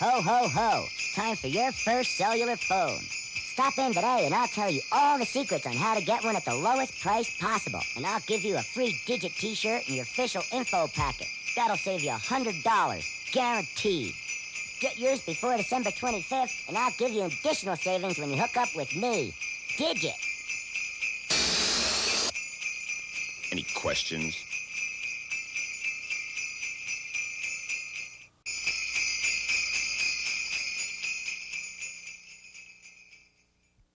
Ho, ho, ho. Time for your first cellular phone. Stop in today and I'll tell you all the secrets on how to get one at the lowest price possible. And I'll give you a free Digit t-shirt and your official info packet. That'll save you a $100. Guaranteed. Get yours before December 25th and I'll give you additional savings when you hook up with me. Digit. Any questions?